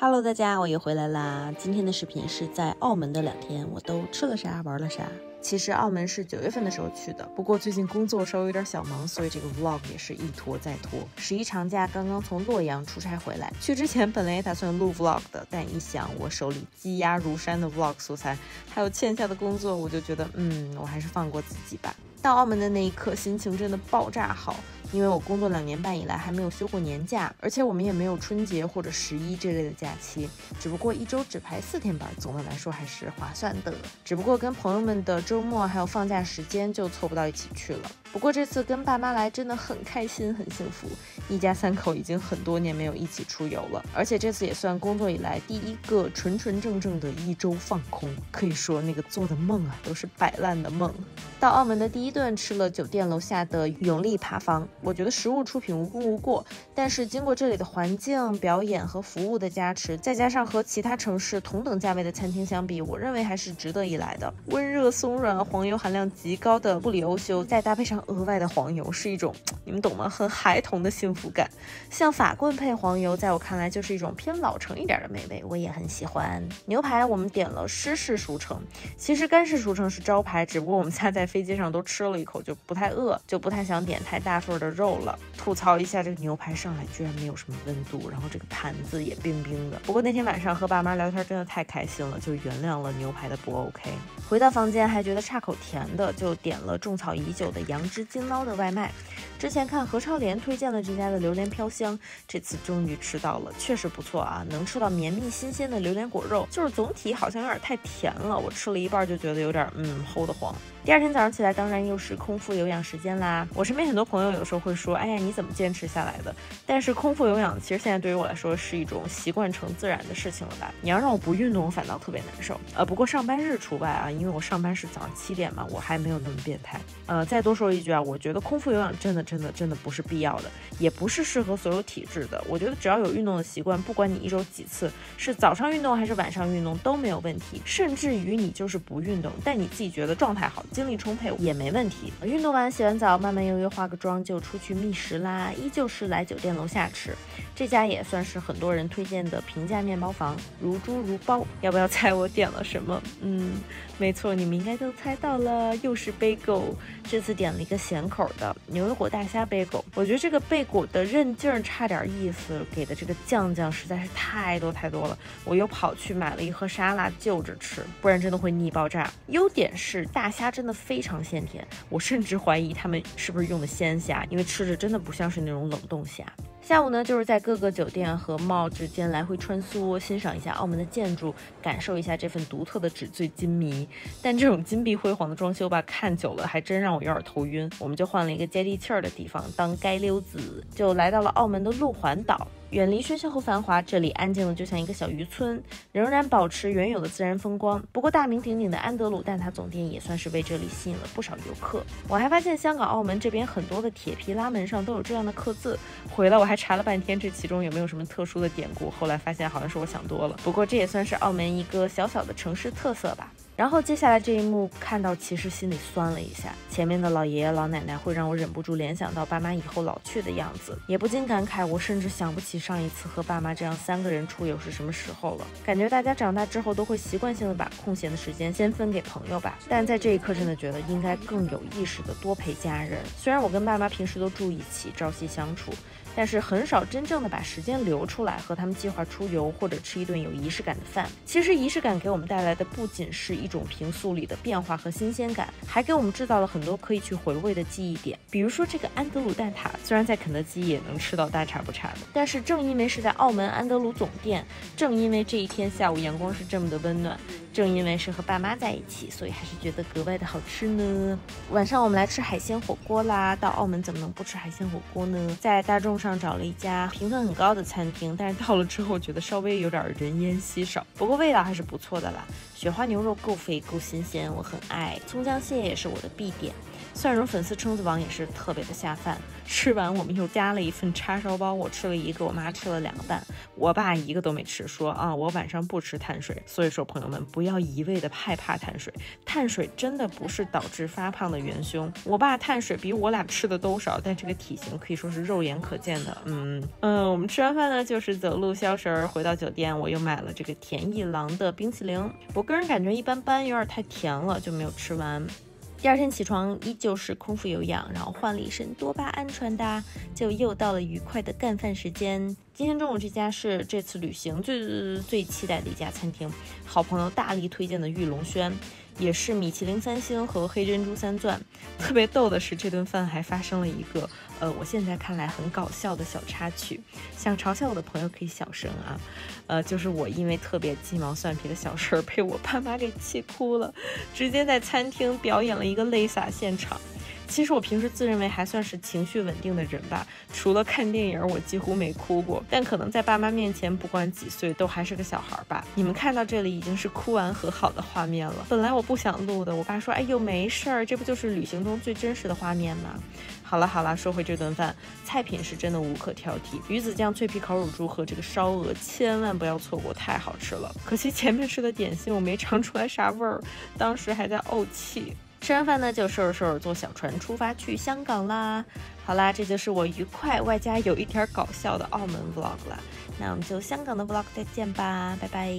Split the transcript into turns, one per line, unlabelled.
Hello，大家，我又回来啦。今天的视频是在澳门的两天，我都吃了啥，玩了啥。其实澳门是九月份的时候去的，不过最近工作稍微有点小忙，所以这个 vlog 也是一拖再拖。十一长假刚刚从洛阳出差回来，去之前本来也打算录 vlog 的，但一想我手里积压如山的 vlog 素材，还有欠下的工作，我就觉得，嗯，我还是放过自己吧。到澳门的那一刻，心情真的爆炸好，因为我工作两年半以来还没有休过年假，而且我们也没有春节或者十一这类的假期，只不过一周只排四天班，总的来说还是划算的。只不过跟朋友们的周末还有放假时间就凑不到一起去了。不过这次跟爸妈来真的很开心，很幸福，一家三口已经很多年没有一起出游了，而且这次也算工作以来第一个纯纯正正的一周放空，可以说那个做的梦啊都是摆烂的梦。到澳门的第一顿吃了酒店楼下的永利扒房，我觉得食物出品无功无过，但是经过这里的环境、表演和服务的加持，再加上和其他城市同等价位的餐厅相比，我认为还是值得一来的。温热松软、黄油含量极高的布里欧修，再搭配上额外的黄油，是一种 你们懂吗？很孩童的幸福感。像法棍配黄油，在我看来就是一种偏老成一点的美味，我也很喜欢。牛排我们点了湿式熟成，其实干式熟成是招牌，只不过我们家在飞机上都吃了一口，就不太饿，就不太想点太大份的肉了。吐槽一下，这个牛排上来居然没有什么温度，然后这个盘子也冰冰的。不过那天晚上和爸妈聊天真的太开心了，就原谅了牛排的不 OK。回到房间还觉得差口甜的，就点了种草已久的杨枝金捞的外卖。之前看何超莲推荐了这家的榴莲飘香，这次终于吃到了，确实不错啊，能吃到绵密新鲜的榴莲果肉，就是总体好像有点太甜了，我吃了一半就觉得有点嗯齁得慌。第二天早上起来，当然又是空腹有氧时间啦。我身边很多朋友有时候会说，哎呀，你怎么坚持下来的？但是空腹有氧其实现在对于我来说是一种习惯成自然的事情了吧？你要让我不运动，我反倒特别难受。呃，不过上班日除外啊，因为我上班是早上七点嘛，我还没有那么变态。呃，再多说一句啊，我觉得空腹有氧真的真的真的不是必要的，也不是适合所有体质的。我觉得只要有运动的习惯，不管你一周几次，是早上运动还是晚上运动都没有问题。甚至于你就是不运动，但你自己觉得状态好。精力充沛也没问题。运动完洗完澡，慢慢悠悠化个妆就出去觅食啦。依旧是来酒店楼下吃，这家也算是很多人推荐的平价面包房，如珠如包。要不要猜我点了什么？嗯，没错，你们应该都猜到了，又是贝狗。这次点了一个咸口的牛油果大虾贝果。我觉得这个贝果的韧劲儿差点意思，给的这个酱酱实在是太多太多了。我又跑去买了一盒沙拉就着吃，不然真的会腻爆炸。优点是大虾真的非常鲜甜，我甚至怀疑他们是不是用的鲜虾，因为吃着真的不像是那种冷冻虾。下午呢，就是在各个酒店和 mall 之间来回穿梭，欣赏一下澳门的建筑，感受一下这份独特的纸醉金迷。但这种金碧辉煌的装修吧，看久了还真让我有点头晕。我们就换了一个接地气儿的地方当街溜子，就来到了澳门的路环岛。远离喧嚣和繁华，这里安静的就像一个小渔村，仍然保持原有的自然风光。不过大名鼎鼎的安德鲁蛋挞总店也算是为这里吸引了不少游客。我还发现香港、澳门这边很多的铁皮拉门上都有这样的刻字。回来我还查了半天，这其中有没有什么特殊的典故？后来发现好像是我想多了。不过这也算是澳门一个小小的城市特色吧。然后接下来这一幕看到，其实心里酸了一下。前面的老爷爷老奶奶会让我忍不住联想到爸妈以后老去的样子，也不禁感慨，我甚至想不起上一次和爸妈这样三个人出游是什么时候了。感觉大家长大之后都会习惯性的把空闲的时间先分给朋友吧，但在这一刻真的觉得应该更有意识的多陪家人。虽然我跟爸妈平时都住一起，朝夕相处。但是很少真正的把时间留出来和他们计划出游或者吃一顿有仪式感的饭。其实仪式感给我们带来的不仅是一种平素里的变化和新鲜感，还给我们制造了很多可以去回味的记忆点。比如说这个安德鲁蛋挞，虽然在肯德基也能吃到大差不差的，但是正因为是在澳门安德鲁总店，正因为这一天下午阳光是这么的温暖。正因为是和爸妈在一起，所以还是觉得格外的好吃呢。晚上我们来吃海鲜火锅啦！到澳门怎么能不吃海鲜火锅呢？在大众上上找了一家评分很高的餐厅，但是到了之后觉得稍微有点人烟稀少，不过味道还是不错的啦。雪花牛肉够肥够新鲜，我很爱。葱姜蟹也是我的必点。蒜蓉粉丝蛏子王也是特别的下饭。吃完我们又加了一份叉烧包，我吃了一个，我妈吃了两个半，我爸一个都没吃。说啊，我晚上不吃碳水。所以说朋友们不要一味的害怕碳水，碳水真的不是导致发胖的元凶。我爸碳水比我俩吃的都少，但这个体型可以说是肉眼可见的。嗯嗯，我们吃完饭呢，就是走路消食儿。回到酒店，我又买了这个甜一郎的冰淇淋，不个人感觉一般般，有点太甜了，就没有吃完。第二天起床依旧是空腹有氧，然后换了一身多巴胺穿搭，就又到了愉快的干饭时间。今天中午这家是这次旅行最最期待的一家餐厅，好朋友大力推荐的玉龙轩。也是米其林三星和黑珍珠三钻。特别逗的是，这顿饭还发生了一个，呃，我现在看来很搞笑的小插曲。想嘲笑我的朋友可以小声啊，呃，就是我因为特别鸡毛蒜皮的小事儿被我爸妈给气哭了，直接在餐厅表演了一个泪洒现场。其实我平时自认为还算是情绪稳定的人吧，除了看电影，我几乎没哭过。但可能在爸妈面前，不管几岁，都还是个小孩吧。你们看到这里已经是哭完和好的画面了。本来我不想录的，我爸说：“哎呦，没事儿，这不就是旅行中最真实的画面吗？”好了好了，说回这顿饭，菜品是真的无可挑剔，鱼子酱、脆皮烤乳猪和这个烧鹅，千万不要错过，太好吃了。可惜前面吃的点心我没尝出来啥味儿，当时还在怄气。吃完饭呢，就收拾收拾，坐小船出发去香港啦。好啦，这就是我愉快外加有一点搞笑的澳门 vlog 了。那我们就香港的 vlog 再见吧，拜拜。